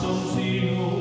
so zero.